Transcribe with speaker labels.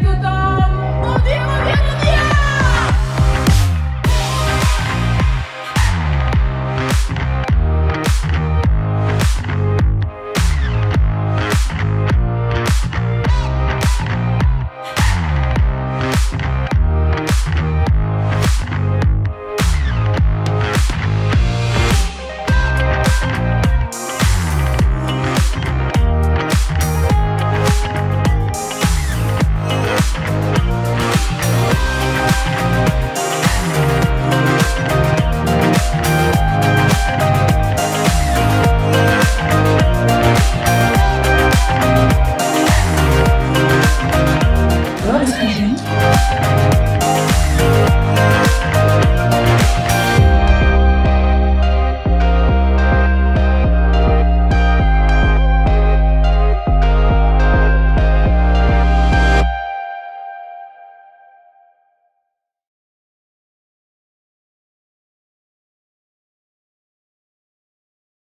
Speaker 1: to